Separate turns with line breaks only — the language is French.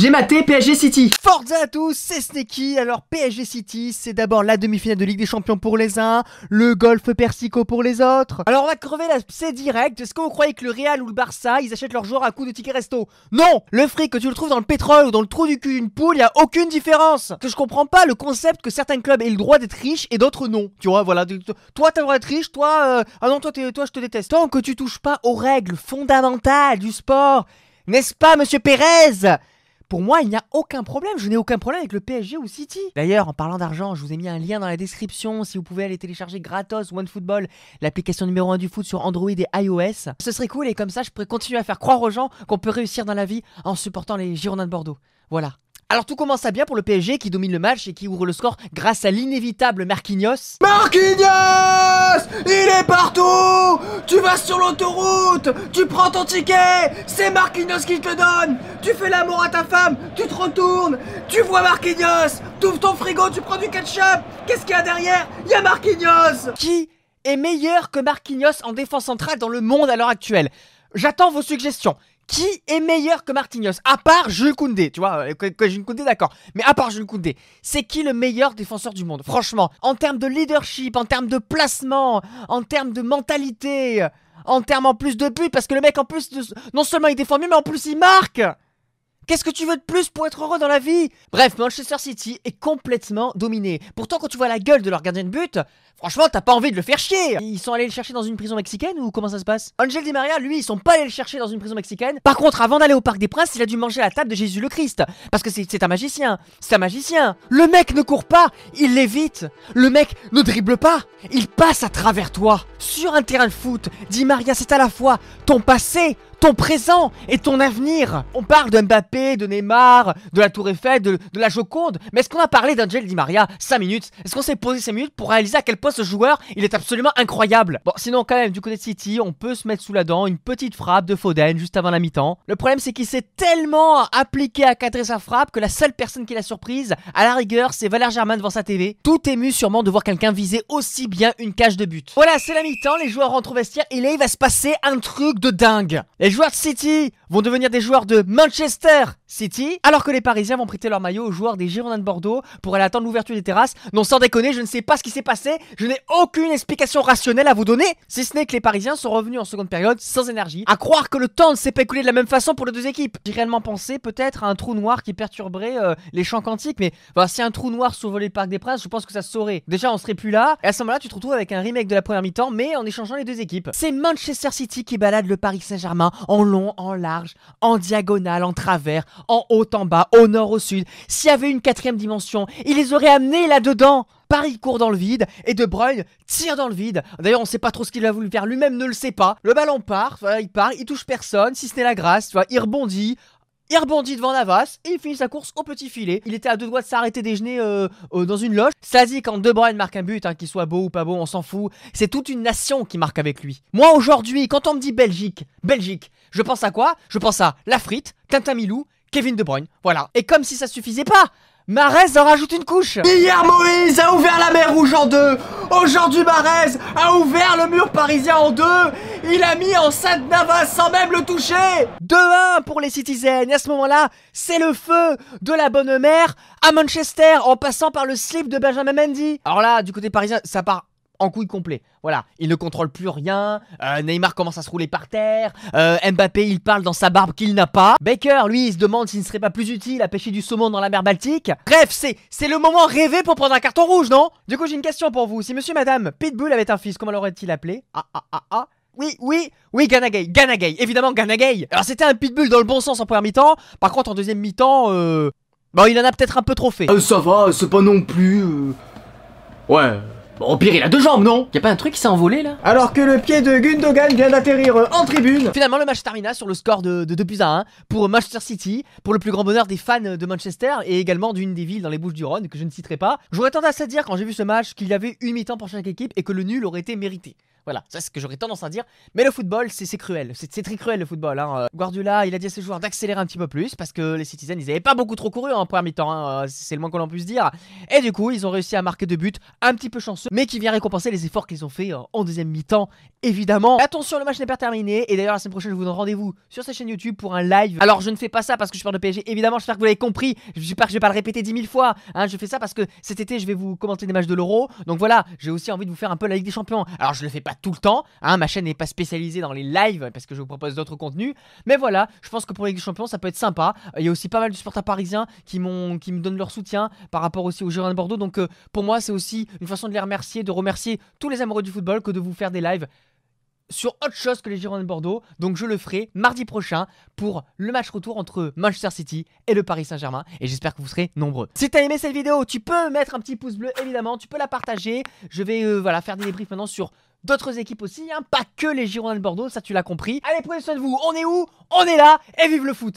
J'ai maté PSG City.
Forza à tous, c'est Sneki. Alors PSG City, c'est d'abord la demi-finale de Ligue des Champions pour les uns, le golf persico pour les autres. Alors on va crever la c'est direct. Est-ce que vous croyez que le Real ou le Barça, ils achètent leurs joueurs à coup de ticket resto? Non Le fric que tu le trouves dans le pétrole ou dans le trou du cul d'une poule, y a aucune différence. Que je comprends pas le concept que certains clubs aient le droit d'être riches et d'autres non. Tu vois, voilà. Toi t'as le droit d'être riche, toi euh, ah non toi toi je te déteste. Tant que tu touches pas aux règles fondamentales du sport, n'est-ce pas monsieur Pérez? Pour moi, il n'y a aucun problème. Je n'ai aucun problème avec le PSG ou City. D'ailleurs, en parlant d'argent, je vous ai mis un lien dans la description si vous pouvez aller télécharger gratos OneFootball, l'application numéro 1 du foot sur Android et iOS. Ce serait cool et comme ça, je pourrais continuer à faire croire aux gens qu'on peut réussir dans la vie en supportant les Girondins de Bordeaux. Voilà. Alors tout commence à bien pour le PSG qui domine le match et qui ouvre le score grâce à l'inévitable Marquinhos.
Marquinhos Il est partout Tu vas sur l'autoroute. Tu prends ton ticket. C'est Marquinhos qui te donne. Tu fais l'amour à ta femme. Tu te retournes. Tu vois Marquinhos. Tu ouvres ton frigo, tu prends du ketchup. Qu'est-ce qu'il y a derrière? Il y a Marquinhos.
Qui est meilleur que Marquinhos en défense centrale dans le monde à l'heure actuelle? J'attends vos suggestions. Qui est meilleur que Marquinhos? À part Jules Koundé, tu vois, euh, Jules Koundé, d'accord. Mais à part Jules Koundé, c'est qui le meilleur défenseur du monde? Franchement, en termes de leadership, en termes de placement, en termes de mentalité, en termes en plus de buts, parce que le mec en plus, non seulement il défend mieux, mais en plus il marque Qu'est-ce que tu veux de plus pour être heureux dans la vie? Bref, Manchester City est complètement dominé. Pourtant, quand tu vois la gueule de leur gardien de but, franchement, t'as pas envie de le faire chier. Ils sont allés le chercher dans une prison mexicaine ou comment ça se passe? Angel Di Maria, lui, ils sont pas allés le chercher dans une prison mexicaine. Par contre, avant d'aller au Parc des Princes, il a dû manger à la table de Jésus le Christ. Parce que c'est un magicien. C'est un magicien. Le mec ne court pas, il l'évite. Le mec ne dribble pas, il passe à travers toi. Sur un terrain de foot, Di Maria, c'est à la fois ton passé, ton présent et ton avenir. On parle de Mbappé, de Neymar, de la Tour Eiffel, de, la Joconde, mais est-ce qu'on a parlé d'Angel Di Maria? 5 minutes Est-ce qu'on s'est posé 5 minutes pour réaliser à quel point ce joueur, il est absolument incroyable? Bon, sinon quand même, du côté de City, on peut se mettre sous la dent une petite frappe de Foden juste avant la mi-temps. Le problème, c'est qu'il s'est tellement appliqué à cadrer sa frappe que la seule personne qui l'a surprise, à la rigueur, c'est Valère Germain devant sa TV. Tout ému sûrement de voir quelqu'un viser aussi bien une cage de but. Voilà, c'est la mi-temps, les joueurs rentrent au vestiaire et là, il va se passer un truc de dingue. Joueurs de City vont devenir des joueurs de Manchester City, alors que les Parisiens vont prêter leur maillot aux joueurs des Girondins de Bordeaux pour aller attendre l'ouverture des terrasses. Non, sans déconner, je ne sais pas ce qui s'est passé, je n'ai aucune explication rationnelle à vous donner, si ce n'est que les Parisiens sont revenus en seconde période sans énergie. À croire que le temps ne s'est pas écoulé de la même façon pour les deux équipes. J'ai réellement pensé peut-être à un trou noir qui perturberait euh, les champs quantiques, mais voilà, si un trou noir survolait le Parc des Princes, je pense que ça se saurait. Déjà, on serait plus là, et à ce moment-là, tu te retrouves avec un remake de la première mi-temps, mais en échangeant les deux équipes. C'est Manchester City qui balade le Paris Saint-Germain en long, en large, en diagonale, en travers, en haut, en bas au nord, au sud. S'il y avait une quatrième dimension, il les aurait amenés là-dedans. Paris court dans le vide et De Bruyne tire dans le vide. D'ailleurs, on sait pas trop ce qu'il a voulu faire, lui-même ne le sait pas. Le ballon part, il part, il touche personne, si ce n'est la grâce, tu vois, il rebondit. Il rebondit devant Navas et il finit sa course au petit filet. Il était à deux doigts de s'arrêter déjeuner euh, euh, dans une loge. Ça dit quand De Bruyne marque un but, hein, qu'il soit beau ou pas beau, on s'en fout. C'est toute une nation qui marque avec lui. Moi aujourd'hui, quand on me dit Belgique, Belgique, je pense à quoi? Je pense à la frite, Tintin Milou Kevin De Bruyne. Voilà. Et comme si ça suffisait pas, Marez en rajoute une couche
Hier Moïse a ouvert la mer rouge en deux Aujourd'hui Marez a ouvert le mur parisien en deux Il a mis en Sainte Navas sans même le toucher
2-1 pour les Citizens Et à ce moment-là, c'est le feu de la bonne mère à Manchester en passant par le slip de Benjamin Mendy Alors là, du côté parisien, ça part en couille complet. Voilà, il ne contrôle plus rien. Euh, Neymar commence à se rouler par terre. Euh, Mbappé, il parle dans sa barbe qu'il n'a pas. Baker, lui, il se demande s'il ne serait pas plus utile à pêcher du saumon dans la mer Baltique. Bref, c'est le moment rêvé pour prendre un carton rouge, non? Du coup, j'ai une question pour vous. Si monsieur madame Pitbull avait un fils, comment l'aurait-il appelé? Ah ah ah ah. Oui, oui, oui, Ganagay, Ganagay, évidemment Ganagay. Alors c'était un pitbull dans le bon sens en première mi-temps. Par contre, en deuxième mi-temps, euh... Bon, il en a peut-être un peu trop fait.
Euh, ça va, c'est pas non plus... Euh, ouais... Bon, au pire, il a deux jambes, non?
Y'a pas un truc qui s'est envolé là?
Alors que le pied de Gundogan vient d'atterrir euh, en tribune.
Finalement, le match termina sur le score de, 2 buts à 1 pour Manchester City, pour le plus grand bonheur des fans de Manchester et également d'une des villes dans les Bouches du Rhône que je ne citerai pas. J'aurais tendance à dire quand j'ai vu ce match qu'il y avait une mi-temps pour chaque équipe et que le nul aurait été mérité. Voilà, ça c'est ce que j'aurais tendance à dire. Mais le football, c'est cruel. C'est très cruel le football. Hein. Guardiola, il a dit à ses joueurs d'accélérer un petit peu plus parce que les Citizens, ils avaient pas beaucoup trop couru en première mi-temps. Hein. C'est le moins qu'on en puisse dire. Et du coup, ils ont réussi à marquer deux buts, un petit peu chanceux, mais qui vient récompenser les efforts qu'ils ont fait en deuxième mi-temps, évidemment. Attention, le match n'est pas terminé. Et d'ailleurs, la semaine prochaine, je vous donne rendez-vous sur sa chaîne YouTube pour un live. Alors, je ne fais pas ça parce que je peur de PSG. Évidemment, j'espère que vous l'avez compris. J'espère que je vais pas le répéter dix mille fois. Hein. Je fais ça parce que cet été, je vais vous commenter des matchs de l'Euro. Donc voilà, j'ai aussi envie de vous faire un peu la Ligue des Champions. Alors, je le fais pas tout le temps. Hein. Ma chaîne n'est pas spécialisée dans les lives parce que je vous propose d'autres contenus. Mais voilà, je pense que pour des Champions, ça peut être sympa. Il y a aussi pas mal de supporters parisiens qui, qui me donnent leur soutien par rapport aussi au Girondins de Bordeaux. Donc, euh, pour moi, c'est aussi une façon de les remercier, de remercier tous les amoureux du football que de vous faire des lives sur autre chose que les Girondins de Bordeaux. Donc je le ferai mardi prochain pour le match retour entre Manchester City et le Paris Saint-Germain. Et j'espère que vous serez nombreux. Si t'as aimé cette vidéo, tu peux mettre un petit pouce bleu évidemment, tu peux la partager. Je vais euh, voilà, faire des débriefs maintenant sur d'autres équipes aussi, hein, pas que les Girondins de Bordeaux, ça tu l'as compris. Allez, prenez soin de vous, on est où? On est là, et vive le foot